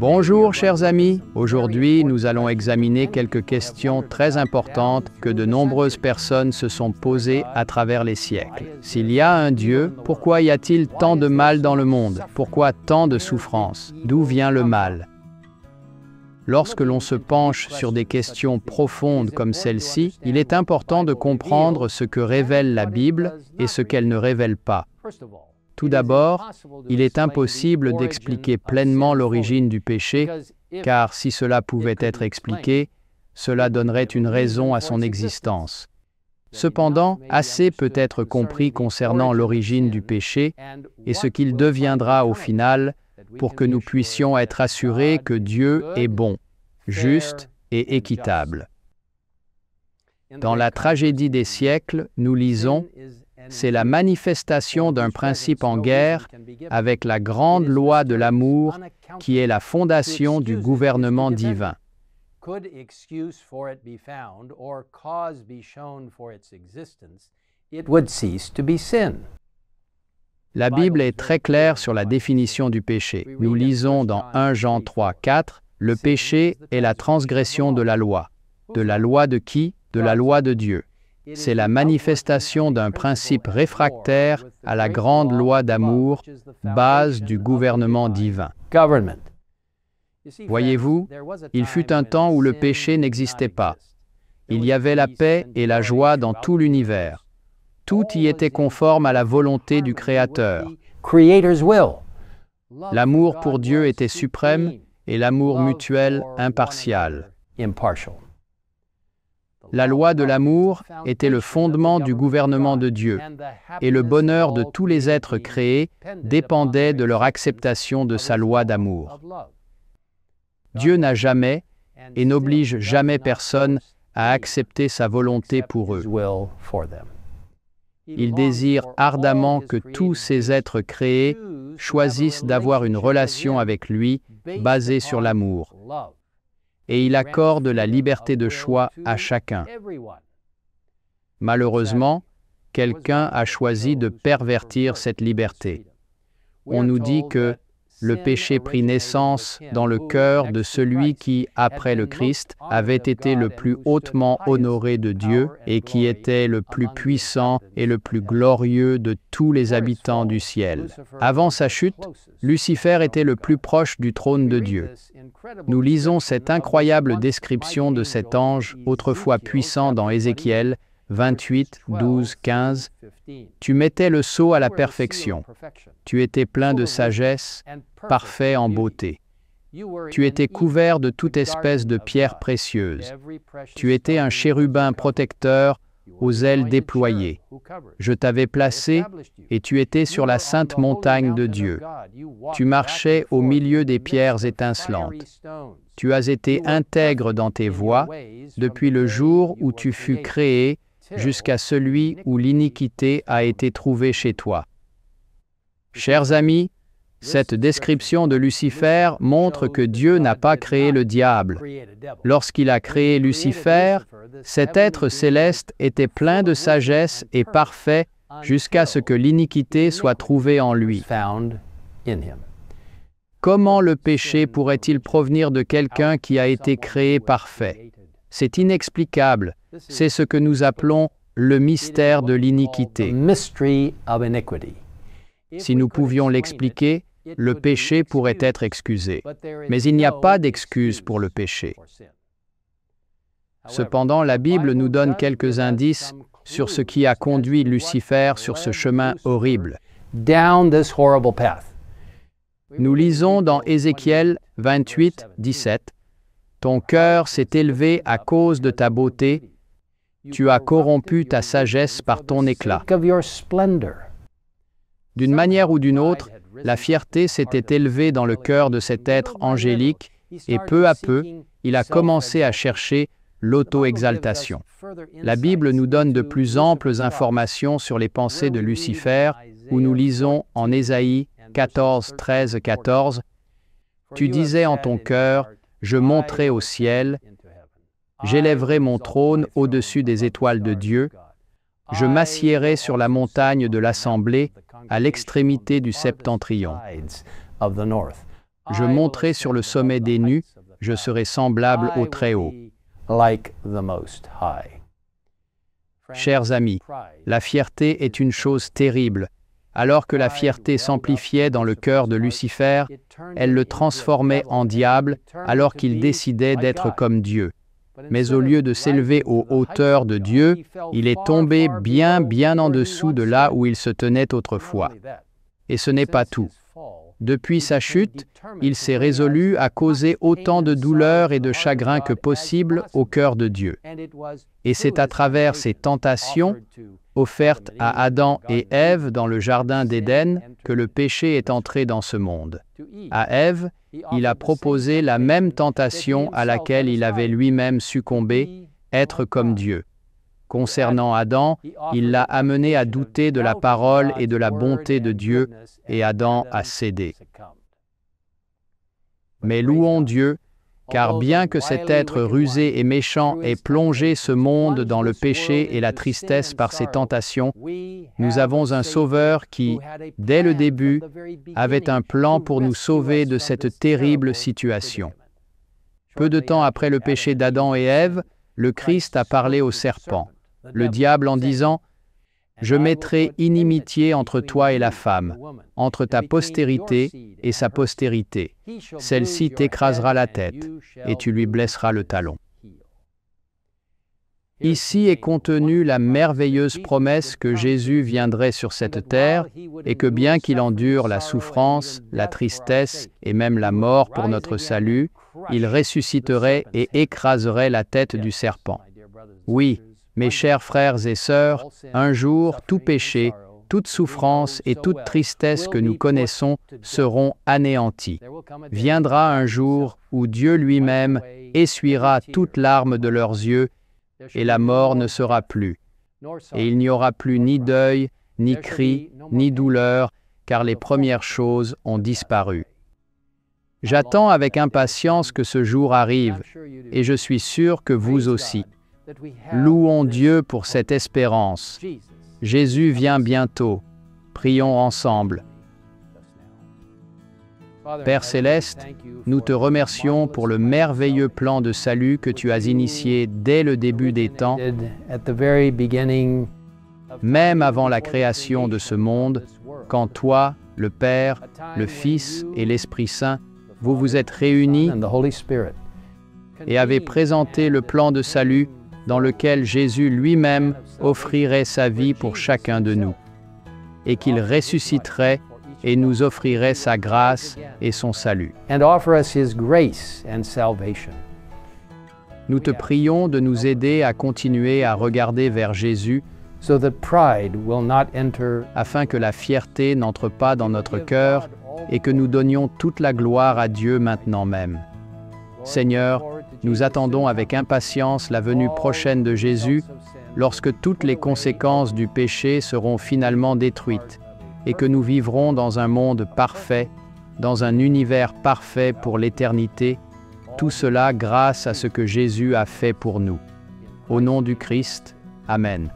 Bonjour chers amis, aujourd'hui nous allons examiner quelques questions très importantes que de nombreuses personnes se sont posées à travers les siècles. S'il y a un Dieu, pourquoi y a-t-il tant de mal dans le monde? Pourquoi tant de souffrance? D'où vient le mal? Lorsque l'on se penche sur des questions profondes comme celle-ci, il est important de comprendre ce que révèle la Bible et ce qu'elle ne révèle pas. Tout d'abord, il est impossible d'expliquer pleinement l'origine du péché, car si cela pouvait être expliqué, cela donnerait une raison à son existence. Cependant, assez peut être compris concernant l'origine du péché et ce qu'il deviendra au final pour que nous puissions être assurés que Dieu est bon, juste et équitable. Dans la tragédie des siècles, nous lisons c'est la manifestation d'un principe en guerre avec la grande loi de l'amour qui est la fondation du gouvernement divin. La Bible est très claire sur la définition du péché. Nous lisons dans 1 Jean 3, 4, Le péché est la transgression de la loi. De la loi de qui? De la loi de Dieu c'est la manifestation d'un principe réfractaire à la grande loi d'amour, base du gouvernement divin. Voyez-vous, il fut un temps où le péché n'existait pas. Il y avait la paix et la joie dans tout l'univers. Tout y était conforme à la volonté du Créateur. L'amour pour Dieu était suprême et l'amour mutuel impartial. La loi de l'amour était le fondement du gouvernement de Dieu, et le bonheur de tous les êtres créés dépendait de leur acceptation de sa loi d'amour. Dieu n'a jamais et n'oblige jamais personne à accepter sa volonté pour eux. Il désire ardemment que tous ces êtres créés choisissent d'avoir une relation avec lui basée sur l'amour et il accorde la liberté de choix à chacun. Malheureusement, quelqu'un a choisi de pervertir cette liberté. On nous dit que le péché prit naissance dans le cœur de celui qui, après le Christ, avait été le plus hautement honoré de Dieu et qui était le plus puissant et le plus glorieux de tous les habitants du ciel. Avant sa chute, Lucifer était le plus proche du trône de Dieu. Nous lisons cette incroyable description de cet ange autrefois puissant dans Ézéchiel 28, 12, 15. Tu mettais le sceau à la perfection. Tu étais plein de sagesse, parfait en beauté. Tu étais couvert de toute espèce de pierres précieuses. Tu étais un chérubin protecteur aux ailes déployées. Je t'avais placé et tu étais sur la sainte montagne de Dieu. Tu marchais au milieu des pierres étincelantes. Tu as été intègre dans tes voies depuis le jour où tu fus créé jusqu'à celui où l'iniquité a été trouvée chez toi. Chers amis, cette description de Lucifer montre que Dieu n'a pas créé le diable. Lorsqu'il a créé Lucifer, cet être céleste était plein de sagesse et parfait jusqu'à ce que l'iniquité soit trouvée en lui. Comment le péché pourrait-il provenir de quelqu'un qui a été créé parfait? C'est inexplicable. C'est ce que nous appelons le mystère de l'iniquité. Si nous pouvions l'expliquer, le péché pourrait être excusé. Mais il n'y a pas d'excuse pour le péché. Cependant, la Bible nous donne quelques indices sur ce qui a conduit Lucifer sur ce chemin horrible. Nous lisons dans Ézéchiel 28, 17, Ton cœur s'est élevé à cause de ta beauté, tu as corrompu ta sagesse par ton éclat. D'une manière ou d'une autre, la fierté s'était élevée dans le cœur de cet être angélique et peu à peu, il a commencé à chercher l'auto-exaltation. La Bible nous donne de plus amples informations sur les pensées de Lucifer, où nous lisons en Ésaïe 14, 13, 14, Tu disais en ton cœur, Je monterai au ciel, j'élèverai mon trône au-dessus des étoiles de Dieu, je m'assiérai sur la montagne de l'assemblée à l'extrémité du septentrion. Je monterai sur le sommet des nues, je serai semblable au Très-Haut. Chers amis, la fierté est une chose terrible. Alors que la fierté s'amplifiait dans le cœur de Lucifer, elle le transformait en diable alors qu'il décidait d'être comme Dieu. Mais au lieu de s'élever aux hauteurs de Dieu, il est tombé bien bien en dessous de là où il se tenait autrefois. Et ce n'est pas tout. Depuis sa chute, il s'est résolu à causer autant de douleur et de chagrin que possible au cœur de Dieu. Et c'est à travers ces tentations offertes à Adam et Ève dans le Jardin d'Éden que le péché est entré dans ce monde. À Ève, il a proposé la même tentation à laquelle il avait lui-même succombé, être comme Dieu. Concernant Adam, il l'a amené à douter de la parole et de la bonté de Dieu, et Adam a cédé. Mais louons Dieu, car bien que cet être rusé et méchant ait plongé ce monde dans le péché et la tristesse par ses tentations, nous avons un Sauveur qui, dès le début, avait un plan pour nous sauver de cette terrible situation. Peu de temps après le péché d'Adam et Ève, le Christ a parlé au serpent le diable en disant, Je mettrai inimitié entre toi et la femme, entre ta postérité et sa postérité. Celle-ci t'écrasera la tête, et tu lui blesseras le talon. Ici est contenue la merveilleuse promesse que Jésus viendrait sur cette terre et que bien qu'il endure la souffrance, la tristesse et même la mort pour notre salut, il ressusciterait et écraserait la tête du serpent. Oui, mes chers frères et sœurs, un jour tout péché, toute souffrance et toute tristesse que nous connaissons seront anéantis. Viendra un jour où Dieu lui-même essuiera toute larmes de leurs yeux et la mort ne sera plus. Et il n'y aura plus ni deuil, ni cri, ni douleur, car les premières choses ont disparu. J'attends avec impatience que ce jour arrive, et je suis sûr que vous aussi. Louons Dieu pour cette espérance. Jésus vient bientôt. Prions ensemble. Père céleste, nous te remercions pour le merveilleux plan de salut que tu as initié dès le début des temps, même avant la création de ce monde, quand toi, le Père, le Fils et l'Esprit Saint, vous vous êtes réunis et avez présenté le plan de salut dans lequel Jésus lui-même offrirait sa vie pour chacun de nous, et qu'il ressusciterait et nous offrirait sa grâce et son salut. Nous te prions de nous aider à continuer à regarder vers Jésus afin que la fierté n'entre pas dans notre cœur et que nous donnions toute la gloire à Dieu maintenant même. Seigneur, nous attendons avec impatience la venue prochaine de Jésus lorsque toutes les conséquences du péché seront finalement détruites et que nous vivrons dans un monde parfait, dans un univers parfait pour l'éternité, tout cela grâce à ce que Jésus a fait pour nous. Au nom du Christ, Amen.